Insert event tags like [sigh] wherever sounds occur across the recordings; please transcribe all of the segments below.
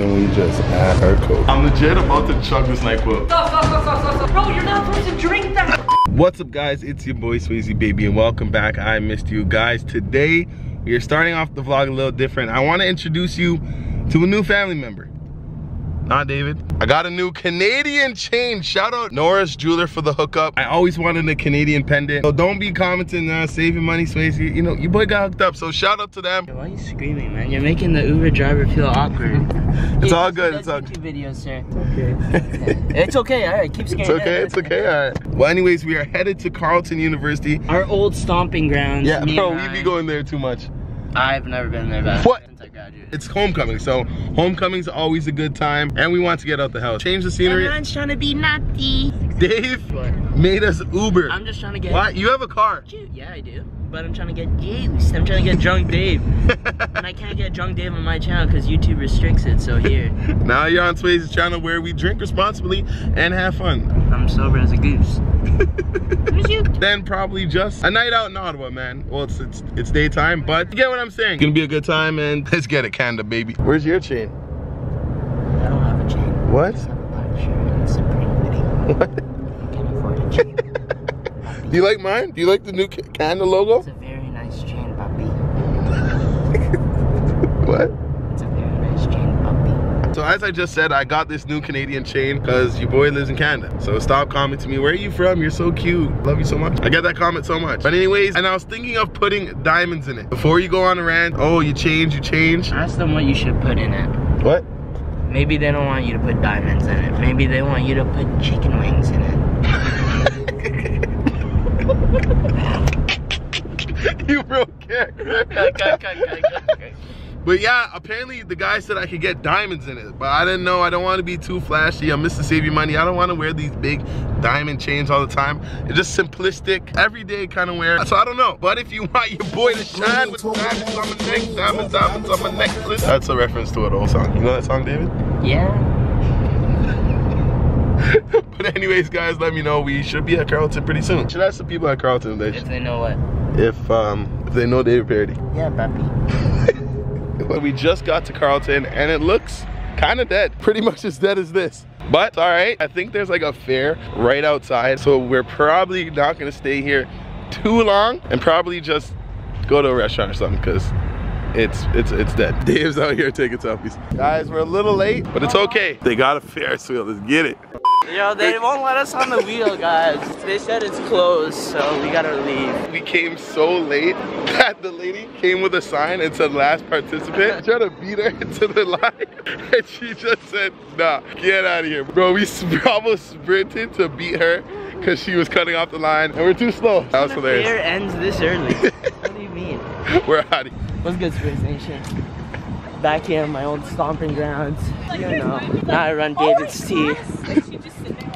and we just add our coke. I'm legit about to chug this NyQuil. Stop, stop, stop, stop, stop. Bro, you're not supposed to drink that. What's up guys, it's your boy Swaze Baby and welcome back. I missed you guys. Today, we are starting off the vlog a little different. I wanna introduce you to a new family member. Not David. I got a new Canadian chain. Shout out Norris Jeweler for the hookup. I always wanted a Canadian pendant. So don't be commenting, uh, saving money, Swaze. You know, your boy got hooked up, so shout out to them. Why are you screaming, man? You're making the Uber driver feel awkward. [laughs] It's all good, it's all YouTube videos, sir. Okay. it's okay, all right, keep scaring It's okay, it's okay, all right. Well, anyways, we are headed to Carleton University. Our old stomping grounds. Yeah, me bro, and we be going there too much. I've never been there, but What? Since I graduated. It's homecoming, so homecoming's always a good time, and we want to get out the house. Change the scenery. Everyone's trying to be naughty. Dave What? made us Uber. I'm just trying to get. What? You have a car. Yeah, I do. But I'm trying to get juiced. I'm trying to get drunk Dave. [laughs] and I can't get drunk Dave on my channel because YouTube restricts it. So here, [laughs] now you're on Swaze's channel where we drink responsibly and have fun. I'm sober as a goose. [laughs] Then probably just a night out in Ottawa, man. Well, it's it's, it's daytime, but you get what I'm saying. It's gonna be a good time, and [laughs] let's get it, Canada, baby. Where's your chain? I don't have a chain. What? I just have a black shirt and it's a pretty hoodie. [laughs] What? I can't afford a chain. [laughs] Do you like mine? Do you like the new Ca- Canada logo? It's a very nice chain, puppy. What? It's a very nice chain, puppy. So as I just said, I got this new Canadian chain because your boy lives in Canada. So stop commenting to me, where are you from? You're so cute. Love you so much. I get that comment so much. But anyways, and I was thinking of putting diamonds in it. Before you go on a rant, oh, you change, you change. Ask them what you should put in it. What? Maybe they don't want you to put diamonds in it. Maybe they want you to put chicken wings in it. [laughs] you broke it. [laughs] But yeah, apparently the guy said I could get diamonds in it. But I didn't know. I don't want to be too flashy. I'm Mr. Save You Money. I don't want to wear these big diamond chains all the time. It's just simplistic, everyday kind of wear. So I don't know. But if you [laughs] want your boy to shine with diamonds on my neck, diamonds, diamonds on my necklace. That's a reference to an old song. You know that song, David? Yeah. [laughs] but anyways, guys, let me know. We should be at Carleton pretty soon. Should I ask the people at Carleton if If they, they know what. if, um, if they know David Parody. Yeah, puppy. [laughs] We just got to Carleton and it looks kind of dead. Pretty much as dead as this. But all right, I think there's like a fair right outside. So we're probably not gonna stay here too long and probably just go to a restaurant or something because it's it's it's dead. [laughs] Dave's out here taking selfies. Guys, we're a little late, but it's okay. They got a Ferris wheel, let's get it. Yo, they won't let us on the wheel, guys. They said it's closed, so we gotta leave. We came so late that the lady came with a sign and said last participant. [laughs] I tried to beat her [laughs] into the line and she just said, nah, get out of here. Bro, we almost sprinted to beat her [laughs] because she was cutting off the line and we're too slow. That was The hilarious. fair ends this early. [laughs] what do you mean? We're out of What's good, Swaze Nation? Back here in my old stomping grounds. You know, now I run David's Tea.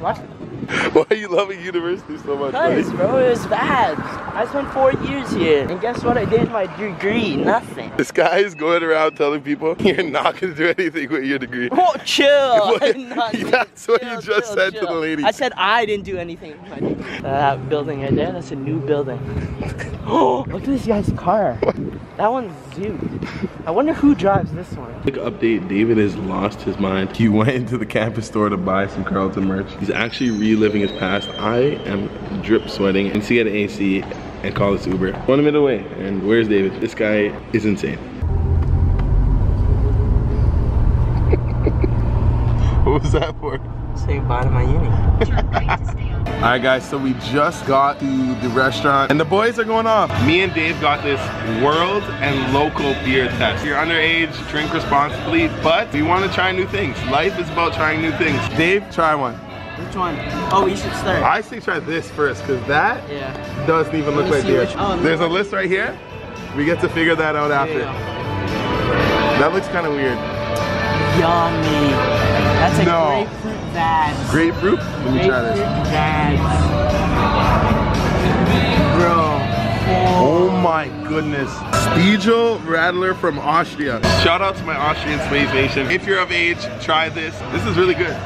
What? [laughs] Why are you loving university so much, buddy? Bro, it was bad. I spent four years here, and guess what I did my degree? Nothing. This guy is going around telling people [laughs] you're not gonna do anything with your degree. Oh, chill. [laughs] What? I'm not doing- That's what you just chill, said to the lady. I said I didn't do anything. with my degree. Uh, that building right there, that's a new building. Oh, [gasps] look at this guy's car. That one's zoo. I wonder who drives this one. Quick update, David has lost his mind. He [laughs] went into the campus store to buy some Carleton merch. He's actually reliving his past. I am drip sweating and to get an AC and call this Uber. One minute away, and where's David? This guy is insane. What was that for? Say bye to my uni. [laughs] All right, guys, so we just got to the restaurant and the boys are going off. Me and Dave got this world and local beer test. If you're underage, drink responsibly, but we want to try new things. Life is about trying new things. Dave, try one. Which one? Oh, we should start. I say try this first, because that yeah. doesn't even look like beer. which- oh. There's a list right here. We get to figure that out There after. you. That looks kind of weird. Yummy. That's a No. grapefruit vag. Grapefruit? Let me try this. Grapefruit. Bro. Oh my goodness. Stiegl Radler from Austria. Shout out to my Austrian Swaze Nation. If you're of age, try this. This is really good.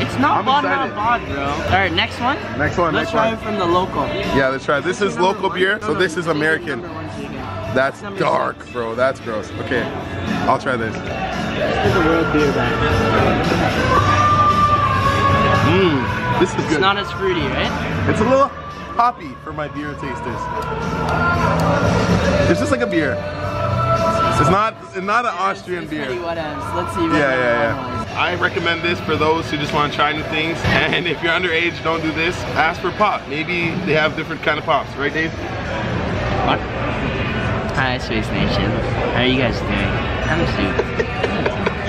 It's not I'm bad, excited. not bad, bro. All right, next one. Next one, Let's next try one. it from the local. Yeah, let's try. This is local beer, so this is American. Number one, so you can- That's dark, bro. That's gross. Okay, I'll try this. It's a world beer. Mmm, this is It's good. It's not as fruity, right? It's a little hoppy for my beer tasters. It's just like a beer. It's not it's not an Austrian beer. pretty what else. Let's see. Yeah, yeah, yeah. I recommend this for those who just want to try new things. [laughs] And if you're underage, don't do this. Ask for pop. Maybe they have different kind of pops, right, Dave? was. Hi, Swaze Nation. How are you guys doing? I'm Sue.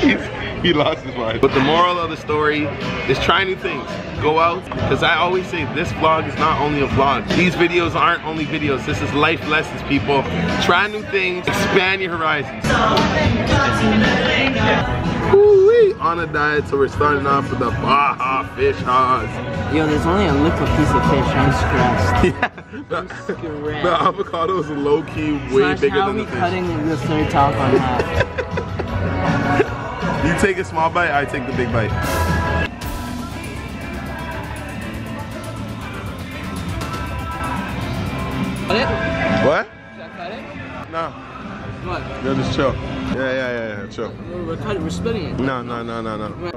He's- [laughs] he lost his mind. But the moral of the story is try new things. Go out, because I always say this vlog is not only a vlog. These videos aren't only videos. This is life lessons, people. Try new things, expand your horizons. Woo-wee. On a diet, so we're starting off with the Baja Fish Haas. Yo, there's only a little piece of fish. I'm stressed. [laughs] Yeah, the, Stressed. the avocado is low key way Slash, bigger how than are the we fish. cutting the third top on half? [laughs] You take a small bite, I take the big bite. Cut it? What? Should I cut it? No. What? No, just chill. Yeah, yeah, yeah, yeah, chill. We're cutting. We're splitting it. No, no, no, no, no.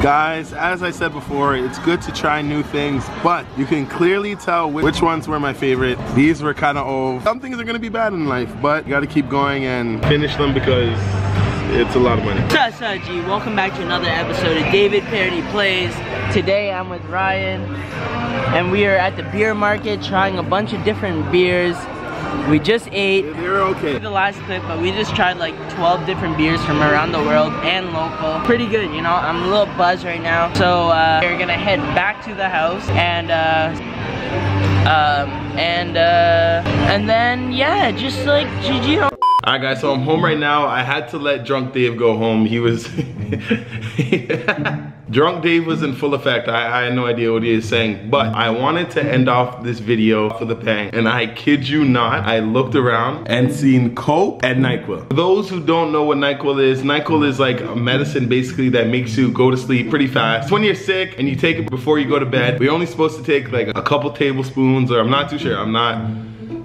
Guys, as I said before, it's good to try new things, but you can clearly tell which ones were my favorite. These were kind of old. Some things are gonna be bad in life, but you gotta keep going and finish them because it's a lot of money. What's up, G? Welcome back to another episode of David Parody Plays. Today I'm with Ryan, and we are at the beer market trying a bunch of different beers. We just ate They're okay. the last clip, but we just tried like 12 different beers from around the world and local. Pretty good, you know. I'm a little buzzed right now, so uh, we're gonna head back to the house and. Uh, um, and uh, and then yeah, just like GG. Alright guys, so I'm home right now. I had to let Drunk Dave go home. He was [laughs] Drunk Dave was in full effect. I, I had no idea what he was saying, but I wanted to end off this video for the bang. And I kid you not, I looked around and seen Coke and NyQuil. For those who don't know what NyQuil is, NyQuil is like a medicine basically that makes you go to sleep pretty fast. When you're sick and you take it before you go to bed. We're only supposed to take like a couple tablespoons or I'm not too sure. I'm not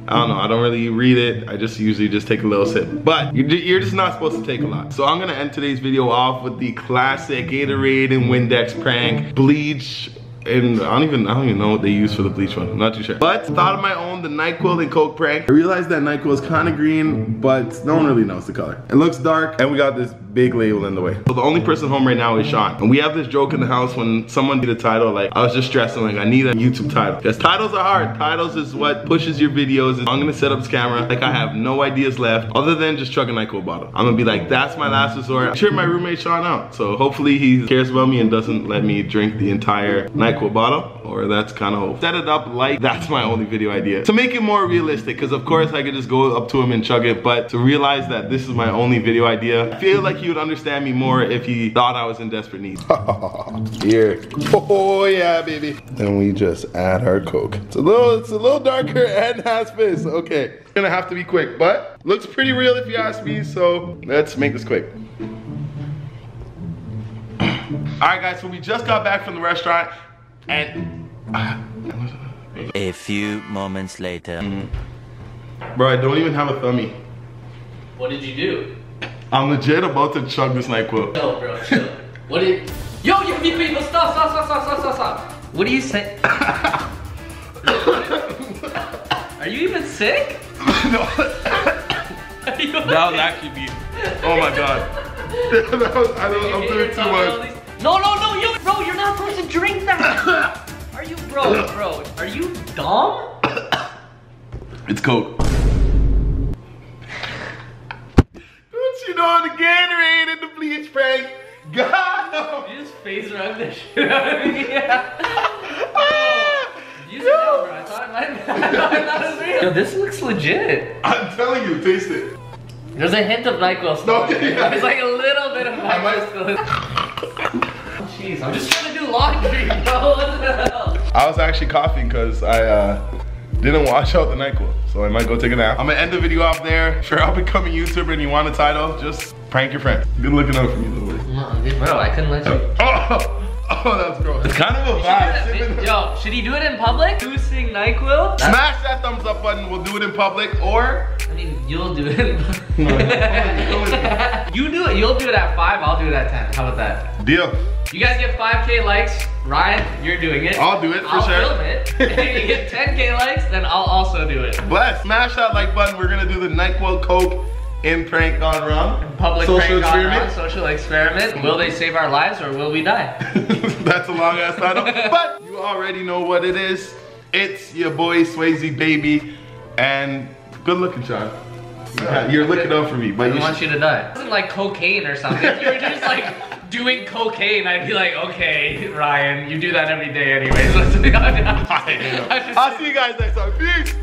I don't know, I don't really read it. I just usually just take a little sip. But you're just not supposed to take a lot. So I'm gonna end today's video off with the classic Gatorade and Windex prank, bleach, and I don't even I don't even know what they use for the bleach one. I'm not too sure. But thought of my own, the NyQuil and Coke prank. I realized that NyQuil is kind of green, but no one really knows the color. It looks dark, and we got this big label in the way. So the only person home right now is Sean. And we have this joke in the house when someone did a title, like I was just stressing, like I need a YouTube title. Because titles are hard. Titles is what pushes your videos. I'm gonna set up this camera, like I have no ideas left, other than just chugging a NyQuil bottle. I'm gonna be like, that's my last resort. I tripped my roommate Sean out. So hopefully he cares about me and doesn't let me drink the entire NyQuil bottle, or that's kind of. Set it up like [laughs] that's my only video idea. To make it more realistic, because of course I could just go up to him and chug it, but to realize that this is my only video idea, I feel like he would understand me more if he thought I was in desperate need. [laughs] Here. Oh yeah, baby. Then we just add our Coke. It's a little, it's a little darker [laughs] and has fizz. Okay. Gonna have to be quick, but looks pretty real if you ask me, so let's make this quick. Alright guys, so we just got back from the restaurant and A few moments later. bro, I don't even have a thummy. What did you do? I'm legit about to chug this NyQuil. Chill, bro, chill. what did? Yo, yo, yo, yo, stop, stop, stop, stop, stop, stop, stop. What are you saying? [laughs] Are you even sick? [laughs] no, you that was actually me. Oh my god. [laughs] that was, I don't, I'm doing too much. No, no, no, you, bro, you're not supposed to drink that. Are you, bro, bro? Are you dumb? It's Coke. Gatorade and the bleach prank? God! You just Faze Rug the shit out of me. Use it now, bro. I thought it might. [laughs] I thought it was real. Yo, this looks legit. I'm telling you, taste it. There's a hint of NyQuil still. No, yeah. [laughs] There's like a little bit of I might- NyQuil still. Jeez, I'm just trying to do laundry, [laughs] bro. What the hell? I was actually coughing because I uh, didn't wash out the NyQuil. So I might go take a nap. I'm gonna end the video off there. If you're up and coming YouTuber and you want a title, just prank your friend. Good looking out for me, don't. No, dude, bro, I couldn't let you. Oh, Oh, oh that's gross. It's kind of a vibe. Sipping- Yo, should he do it in public? Who's Boosting NyQuil? Smash that thumbs up button. We'll do it in public or. I mean, you'll do it. [laughs] you do it. You'll do it at five. I'll do it at ten. How about that? Deal. You guys get 5k likes. Ryan, you're doing it. I'll do it for I'll sure. film it. [laughs] if you get 10k likes, then I'll also do it. Bless. Smash that like button. We're gonna do the NyQuil Coke in prank gone wrong. Public Social prank gone experiment. wrong, social experiment. Will they save our lives or will we die? [laughs] That's a long ass title. [laughs] but you already know what it is. It's your boy Swaze baby. And good looking, Sean. Yeah, You're looking out for me, but don't you want you to die. It wasn't like cocaine or something. If you were just like [laughs] doing cocaine, I'd be like, okay, Ryan, you do that every day anyways. Let's be honest. I'll see you guys next time. Peace.